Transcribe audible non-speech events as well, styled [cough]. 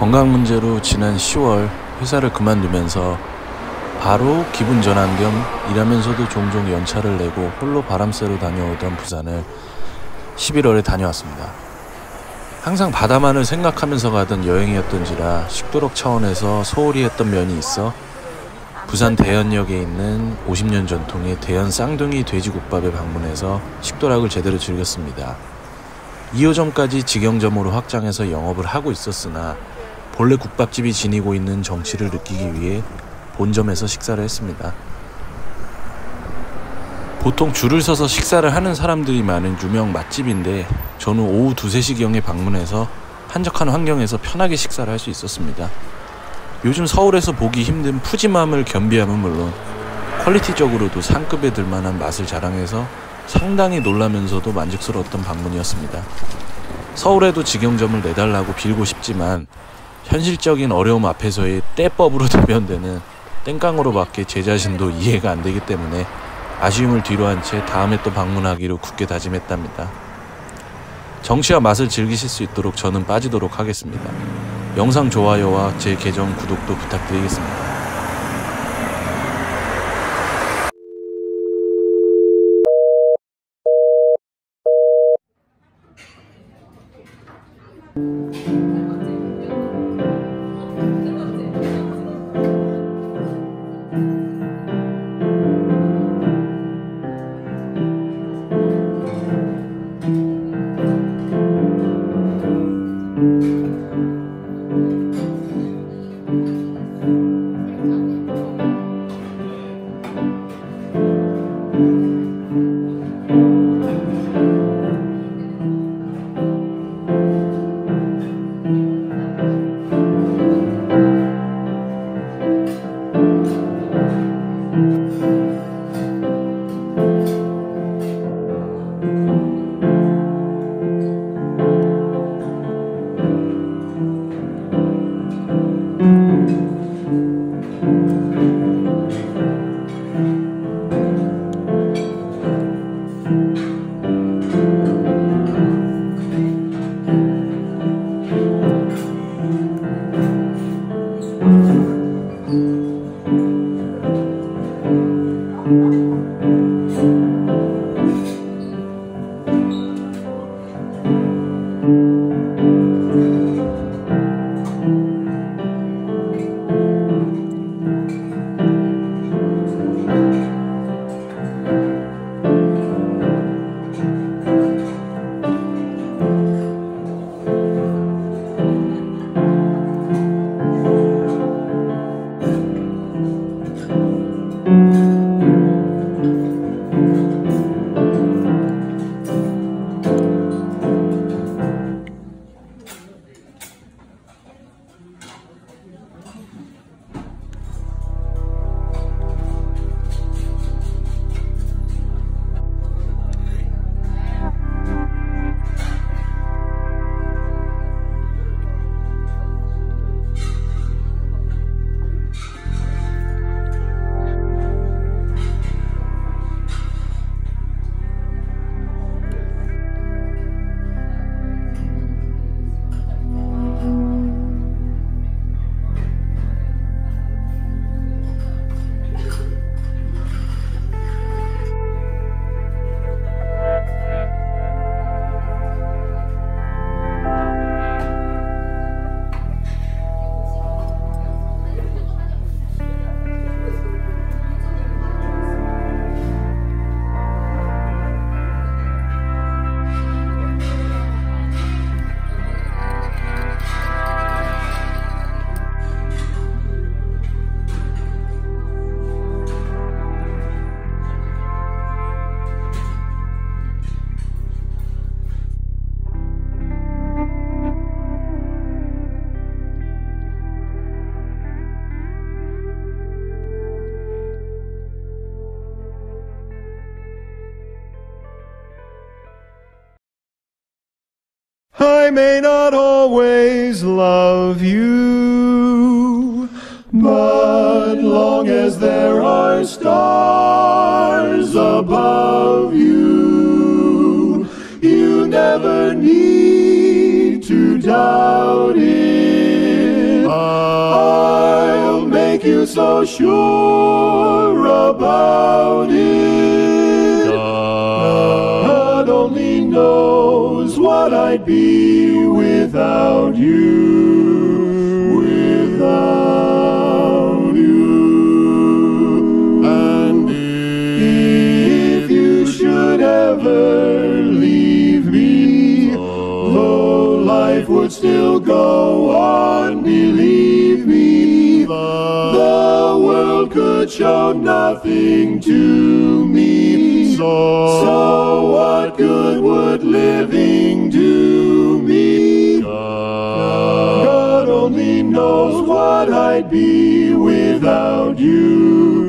건강 문제로 지난 10월 회사를 그만두면서 바로 기분 전환 겸 일하면서도 종종 연차를 내고 홀로 바람 쐬러 다녀오던 부산을 11월에 다녀왔습니다. 항상 바다만을 생각하면서 가던 여행이었던지라 식도록 차원에서 소홀히 했던 면이 있어 부산 대연역에 있는 50년 전통의 대연 쌍둥이 돼지국밥에 방문해서 식도락을 제대로 즐겼습니다. 2호점까지 직영점으로 확장해서 영업을 하고 있었으나 본래 국밥집이 지니고 있는 정치를 느끼기 위해 본점에서 식사를 했습니다. 보통 줄을 서서 식사를 하는 사람들이 많은 유명 맛집인데 저는 오후 2, 3시경에 방문해서 한적한 환경에서 편하게 식사를 할 수 있었습니다. 요즘 서울에서 보기 힘든 푸짐함을 겸비함은 물론 퀄리티적으로도 상급에 들만한 맛을 자랑해서 상당히 놀라면서도 만족스러웠던 방문이었습니다. 서울에도 직영점을 내달라고 빌고 싶지만 현실적인 어려움 앞에서의 떼법으로 [laughs] 대변되는 땡깡으로밖에 제 자신도 이해가 안 되기 때문에 아쉬움을 뒤로 한 채 다음에 또 방문하기로 굳게 다짐했답니다. 정치와 맛을 즐기실 수 있도록 저는 빠지도록 하겠습니다. 영상 좋아요와 제 계정 구독도 부탁드리겠습니다. Música thank mm -hmm. you May not always love you, but long as there are stars above you, you never need to doubt it. I'll make you so sure about it. Only knows what I'd be without you. Without you. And if you should ever leave me, though life would still go on, believe me, the world could show nothing to me. So, what good would living do me? God only knows what I'd be without you.